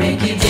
make it.